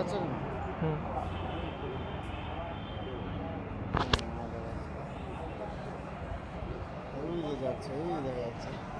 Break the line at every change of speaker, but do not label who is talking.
맞아. 응. 여기 가자, 여기 가자.